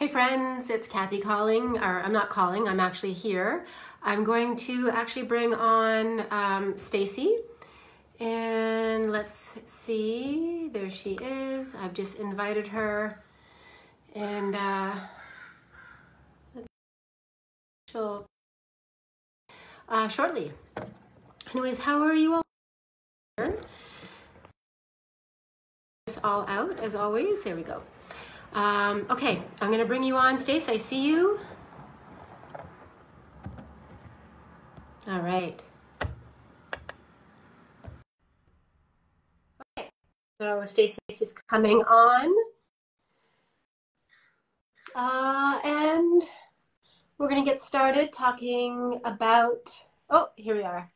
Hey friends, it's Cathy calling, or I'm not calling, I'm actually here. I'm going to actually bring on um, Stacie. And let's see, there she is. I've just invited her. And uh, she'll uh, shortly. Anyways, how are you all? All out as always. There we go. Um, okay, I'm going to bring you on, Stace. I see you. All right. Okay, so Stacie is coming on. Uh, and we're going to get started talking about, oh, here we are.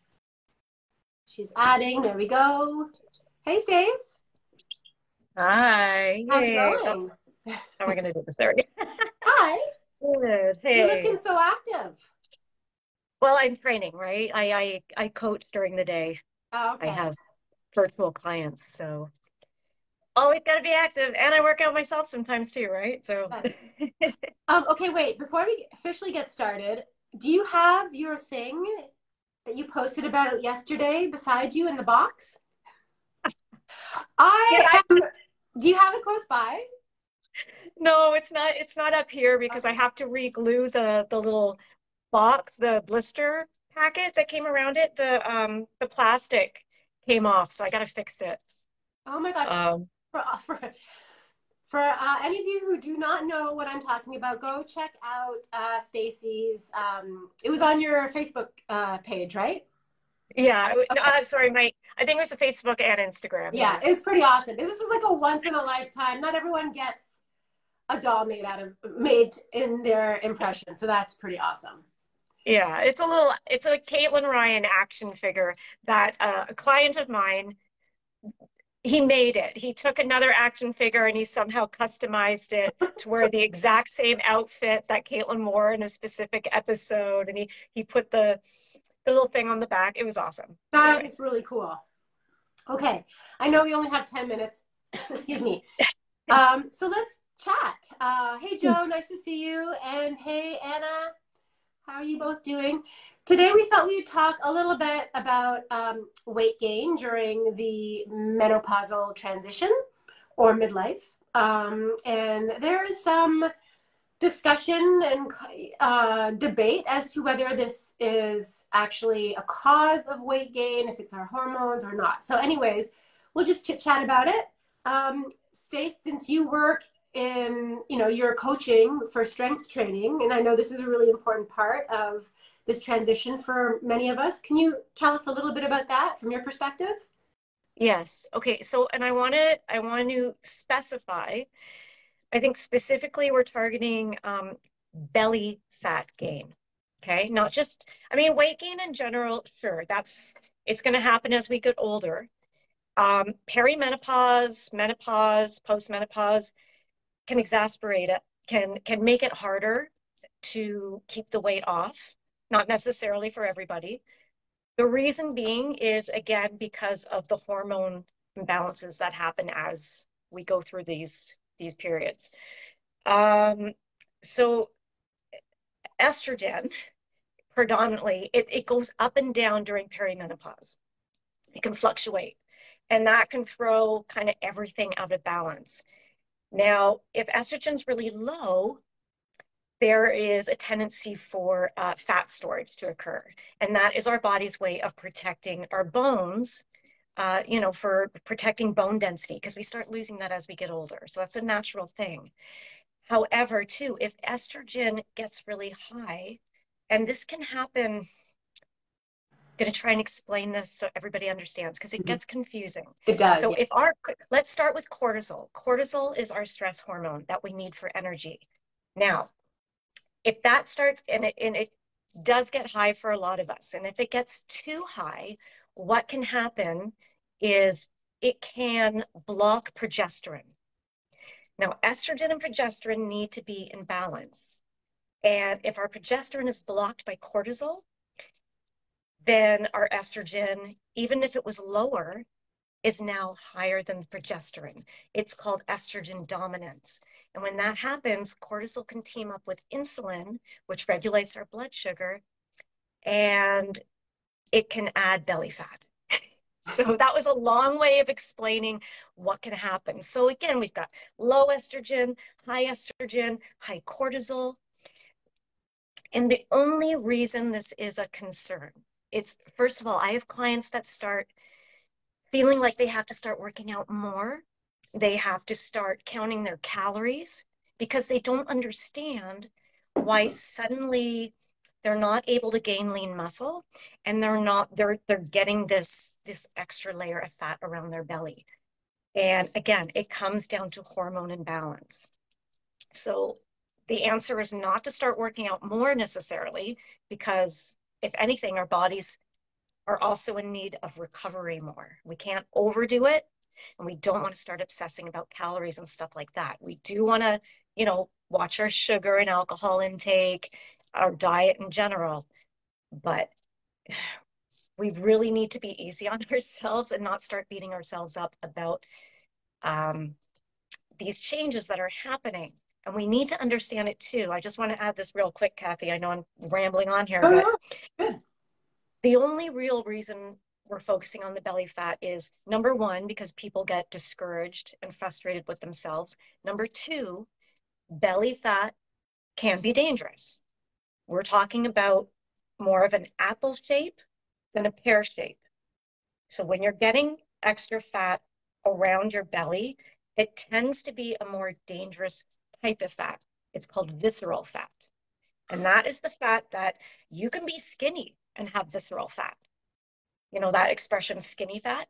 She's adding, there we go. Hey, Stace. Hi. How's hey. it going? How am I going to do this? There we go. Hi. Good. Hey. You're looking so active. Well, I'm training, right? I I, I coach during the day. Oh, okay. I have virtual clients, so always got to be active, and I work out myself sometimes too, right? So. um. Okay. Wait. Before we officially get started, do you have your thing that you posted about yesterday beside you in the box? I, yeah, I... Do you have it close by? No, it's not. It's not up here because I have to re-glue the the little box, the blister packet that came around it. The um the plastic came off, so I got to fix it. Oh my gosh! Um, for for, for uh, any of you who do not know what I'm talking about, go check out uh, Stacie's. Um, it was on your Facebook uh, page, right? Yeah. Okay. Uh, sorry, my I think it was a Facebook and Instagram. Yeah, yeah, it's pretty awesome. This is like a once in a lifetime. Not everyone gets a doll made out of made in their impression. So that's pretty awesome. Yeah, it's a little it's a Caitlin Ryan action figure that uh, a client of mine he made it. He took another action figure and he somehow customized it to wear the exact same outfit that Caitlin wore in a specific episode, and he he put the the little thing on the back. It was awesome. That anyway. is really cool. Okay, I know we only have ten minutes. Excuse me. Um, so let's chat. Uh, hey, Joe, nice to see you. And hey, Anna, how are you both doing? Today, we thought we'd talk a little bit about um, weight gain during the menopausal transition or midlife. Um, and there is some discussion and uh, debate as to whether this is actually a cause of weight gain, if it's our hormones or not. So, anyways, we'll just chit chat about it. Um, Stace, since you work in you know your coaching for strength training and i know this is a really important part of this transition for many of us. Can you tell us a little bit about that from your perspective? Yes. Okay so and i want to i want to specify i think specifically we're targeting um, belly fat gain okay? Not just i mean weight gain in general sure that's it's going to happen as we get older. Um, perimenopause menopause postmenopause can exasperate it, can can make it harder to keep the weight off, not necessarily for everybody. The reason being is again because of the hormone imbalances that happen as we go through these these periods. Um, so estrogen predominantly it, it goes up and down during perimenopause. It can fluctuate and that can throw kind of everything out of balance. Now, if estrogen's really low, there is a tendency for uh, fat storage to occur. And that is our body's way of protecting our bones, uh, you know, for protecting bone density, because we start losing that as we get older. So that's a natural thing. However, too, if estrogen gets really high, and this can happen going to try and explain this so everybody understands because it mm-hmm. gets confusing. It does. So yeah. if our let's start with cortisol. Cortisol is our stress hormone that we need for energy. Now, if that starts and it and it does get high for a lot of us, and if it gets too high, what can happen is it can block progesterone. Now, estrogen and progesterone need to be in balance. And if our progesterone is blocked by cortisol, then our estrogen, even if it was lower, is now higher than the progesterone. It's called estrogen dominance. And when that happens, cortisol can team up with insulin, which regulates our blood sugar, and it can add belly fat. so that was a long way of explaining what can happen. So again, we've got low estrogen, high estrogen, high cortisol. And the only reason this is a concern, it's first of all, I have clients that start feeling like they have to start working out more. They have to start counting their calories because they don't understand why suddenly they're not able to gain lean muscle and they're not they're they're getting this this extra layer of fat around their belly and again it comes down to hormone imbalance so the answer is not to start working out more necessarily because if anything our bodies are also in need of recovery more we can't overdo it and we don't want to start obsessing about calories and stuff like that we do want to you know watch our sugar and alcohol intake our diet in general. But we really need to be easy on ourselves and not start beating ourselves up about um, these changes that are happening. And we need to understand it too. I just want to add this real quick, Cathy. I know I'm rambling on here, oh, but the only real reason we're focusing on the belly fat is number one, because people get discouraged and frustrated with themselves. Number two, belly fat can be dangerous. We're talking about more of an apple shape than a pear shape. So when you're getting extra fat around your belly, it tends to be a more dangerous type of fat. It's called visceral fat. And that is the fat that you can be skinny and have visceral fat. You know that expression, skinny fat?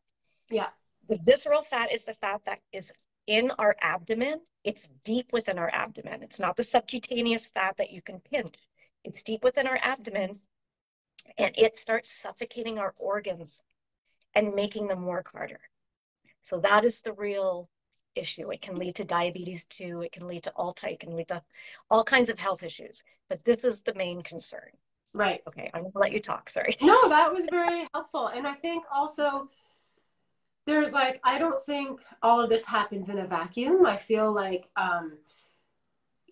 Yeah. The visceral fat is the fat that is in our abdomen. It's deep within our abdomen. It's not the subcutaneous fat that you can pinch. It's deep within our abdomen and it starts suffocating our organs and making them work harder. So that is the real issue. It can lead to diabetes too. It can lead to Alta. It can lead to all kinds of health issues. But this is the main concern. Right. Okay. I'm going to let you talk. Sorry. No, that was very helpful. And I think also there's like, I don't think all of this happens in a vacuum. I feel like, um,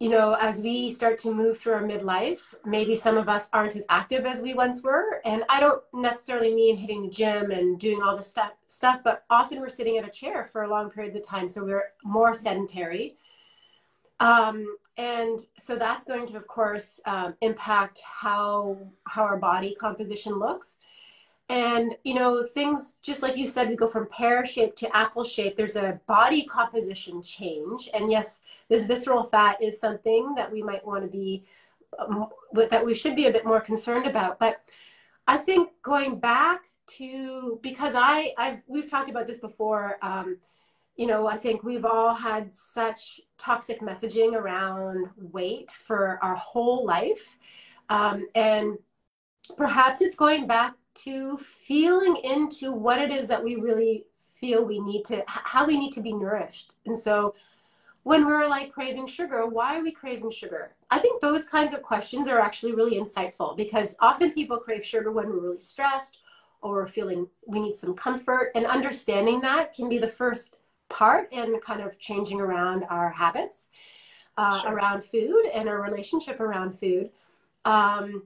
you know, as we start to move through our midlife, maybe some of us aren't as active as we once were. And I don't necessarily mean hitting the gym and doing all this stuff, stuff, but often we're sitting at a chair for long periods of time. So we're more sedentary. Um, and so that's going to, of course, um, impact how, how our body composition looks. And, you know, things just like you said, we go from pear shape to apple shape. There's a body composition change. And yes, this visceral fat is something that we might want to be, um, that we should be a bit more concerned about. But I think going back to, because I, I've, we've talked about this before, um, you know, I think we've all had such toxic messaging around weight for our whole life. Um, and perhaps it's going back to feeling into what it is that we really feel we need to, how we need to be nourished. And so when we're like craving sugar, why are we craving sugar? I think those kinds of questions are actually really insightful because often people crave sugar when we're really stressed or feeling we need some comfort. And understanding that can be the first part in kind of changing around our habits uh, sure. around food and our relationship around food. Um,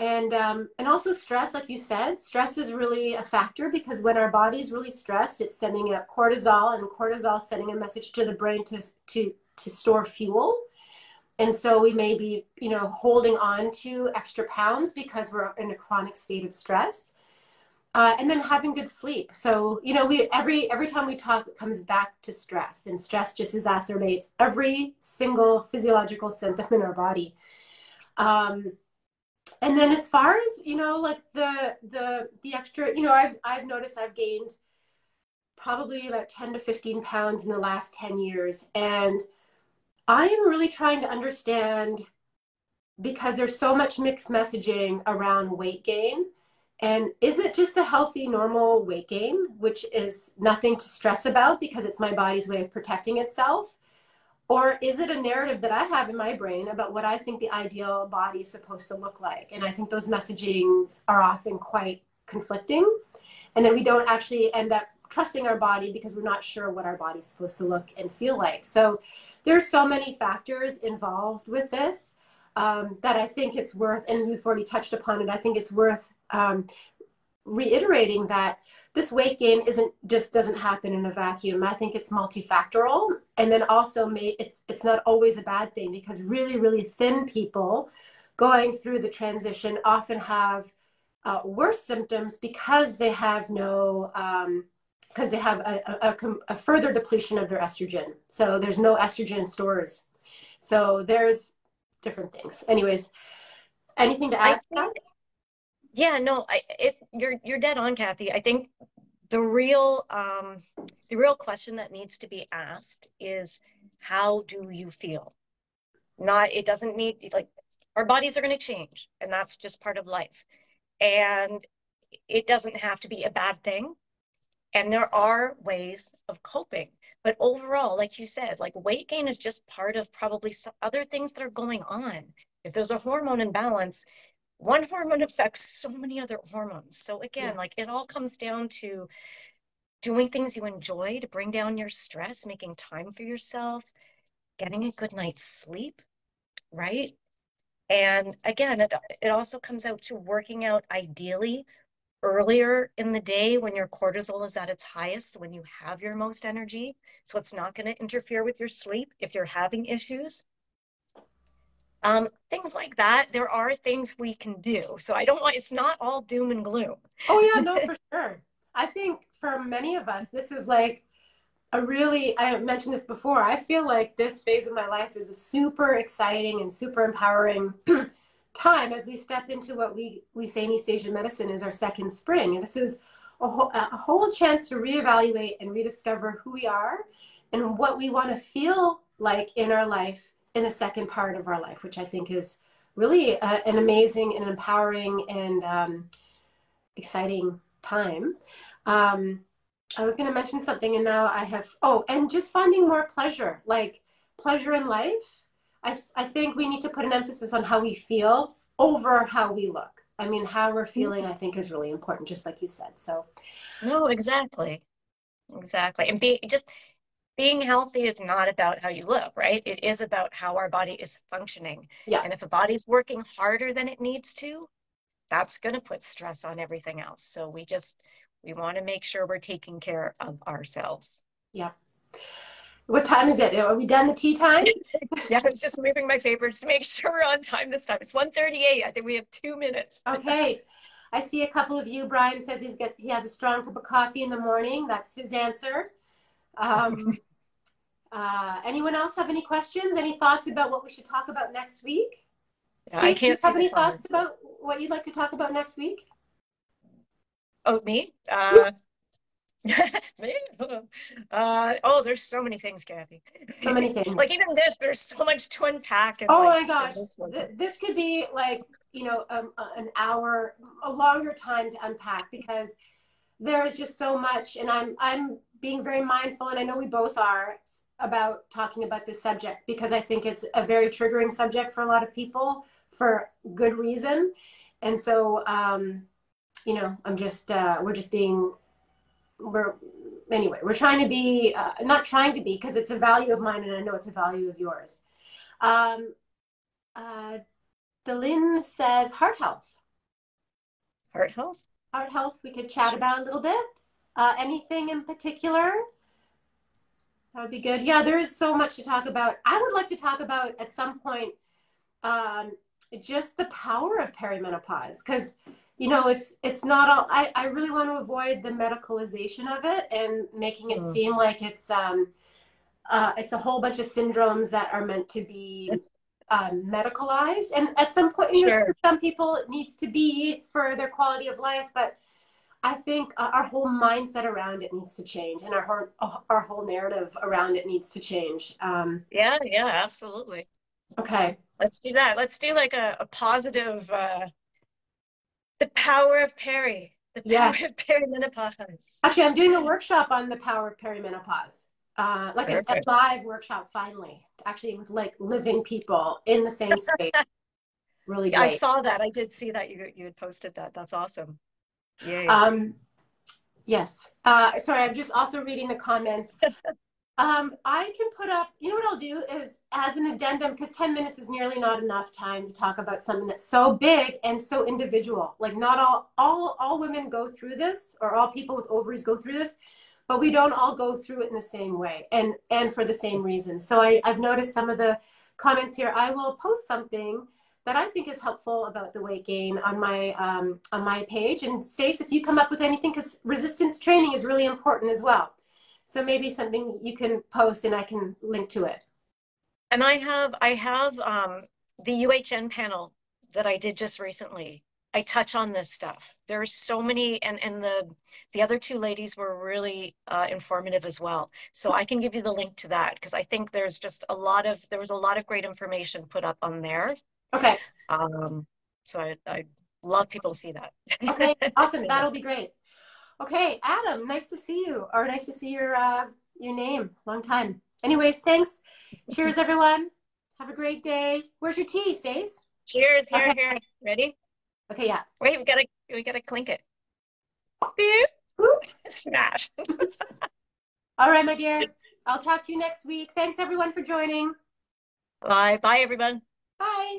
and um, and also stress like you said stress is really a factor because when our body is really stressed it's sending out cortisol and cortisol sending a message to the brain to to to store fuel. And so we may be you know holding on to extra pounds because we're in a chronic state of stress. Uh, and then having good sleep. So you know we every every time we talk it comes back to stress and stress just exacerbates every single physiological symptom in our body. Um, and then as far as you know like the the the extra you know i've i've noticed i've gained probably about 10 to 15 pounds in the last 10 years. And i am really trying to understand because there's so much mixed messaging around weight gain. And is it just a healthy normal weight gain which is nothing to stress about because it's my body's way of protecting itself or is it a narrative that I have in my brain about what I think the ideal body is supposed to look like? And I think those messagings are often quite conflicting. And then we don't actually end up trusting our body because we're not sure what our body's supposed to look and feel like. So there's so many factors involved with this um, that I think it's worth, and we've already touched upon it. I think it's worth um, reiterating that this weight gain isn't just doesn't happen in a vacuum. I think it's multifactorial, and then also may, it's it's not always a bad thing because really really thin people going through the transition often have uh, worse symptoms because they have no because um, they have a, a, a, a further depletion of their estrogen. So there's no estrogen stores. So there's different things. Anyways, anything to add? Think, yeah, no, I it you're you're dead on, Cathy. I think the real um, the real question that needs to be asked is how do you feel? Not it doesn't need like our bodies are going to change, and that's just part of life. And it doesn't have to be a bad thing. And there are ways of coping. But overall, like you said, like weight gain is just part of probably some other things that are going on. If there's a hormone imbalance, one hormone affects so many other hormones. So again, yeah. like it all comes down to doing things you enjoy to bring down your stress, making time for yourself, getting a good night's sleep, right? And again, it, it also comes out to working out ideally earlier in the day when your cortisol is at its highest, when you have your most energy. So it's not going to interfere with your sleep if you're having issues. Um, things like that. There are things we can do. So I don't want, it's not all doom and gloom. Oh, yeah, no, for sure. I think for many of us, this is like a really, I mentioned this before, I feel like this phase of my life is a super exciting and super empowering time as we step into what we, we say in East Asian medicine is our second spring. And this is a whole, a whole chance to reevaluate and rediscover who we are and what we want to feel like in our life in the second part of our life, which I think is really uh, an amazing and empowering and um, exciting time. Um, I was going to mention something, and now I have. Oh, and just finding more pleasure, like pleasure in life. I, I think we need to put an emphasis on how we feel over how we look. I mean, how we're feeling, I think, is really important, just like you said. So, no, exactly, exactly, and be just being healthy is not about how you look, right? It is about how our body is functioning. Yeah. And if a body's working harder than it needs to, that's going to put stress on everything else. So we just we want to make sure we're taking care of ourselves. Yeah. What time is it? Are we done the tea time? yeah, I was just moving my papers to make sure we're on time this time. It's 1.38. I think we have two minutes. okay. I see a couple of you. Brian says he's got he has a strong cup of coffee in the morning. That's his answer. Um, Uh, anyone else have any questions? Any thoughts about what we should talk about next week? Steve, I can't. Do you have any thoughts about what you'd like to talk about next week? Oh, me? Uh, me? Uh, oh, there's so many things, Cathy. So many things. like even this, there's so much to unpack. oh like, my gosh, this, this, could be like you know um, an hour, a longer time to unpack because there is just so much, and I'm I'm being very mindful, and I know we both are about talking about this subject because I think it's a very triggering subject for a lot of people for good reason. And so, um, you know, I'm just, uh, we're just being, we're, anyway, we're trying to be, uh, not trying to be, because it's a value of mine and I know it's a value of yours. Um, uh, Delin says heart health. Heart health? Heart health, we could chat about a little bit. Uh, anything in particular? That would be good. Yeah, there is so much to talk about. I would like to talk about at some point um, just the power of perimenopause because you know it's it's not all I, I really want to avoid the medicalization of it and making it mm. seem like it's um uh, it's a whole bunch of syndromes that are meant to be um, medicalized and at some point you sure. know, some people it needs to be for their quality of life but I think uh, our whole mindset around it needs to change, and our whole our whole narrative around it needs to change. Um, yeah, yeah, absolutely. Okay, let's do that. Let's do like a, a positive, uh, the power of peri, the power yeah. of perimenopause. Actually, I'm doing a workshop on the power of perimenopause, uh, like a, a, live workshop. Finally, actually, with like living people in the same space. really great. I saw that. I did see that you you had posted that. That's awesome. Yeah. Um, Yes. Uh, sorry, I'm just also reading the comments. Um, I can put up, you know what I'll do is as an addendum, because 10 minutes is nearly not enough time to talk about something that's so big and so individual. Like not all, all, all women go through this or all people with ovaries go through this, but we don't all go through it in the same way and, and for the same reason. So I, I've noticed some of the comments here. I will post something that I think is helpful about the weight gain on my um, on my page. And Stace, if you come up with anything, because resistance training is really important as well. So maybe something you can post and I can link to it. And I have I have um, the UHN panel that I did just recently. I touch on this stuff. There's so many, and and the the other two ladies were really uh, informative as well. So I can give you the link to that because I think there's just a lot of there was a lot of great information put up on there. Okay. Um, so I I love people to see that. Okay, awesome. That'll be great. Okay, Adam, nice to see you, or nice to see your uh, your name. Long time. Anyways, thanks. Cheers, everyone. Have a great day. Where's your tea, Stace? Cheers. Here, okay. here. Ready? Okay, yeah. Wait, we gotta we gotta clink it. Smash. All right, my dear. I'll talk to you next week. Thanks everyone for joining. Bye. Bye everyone. Bye.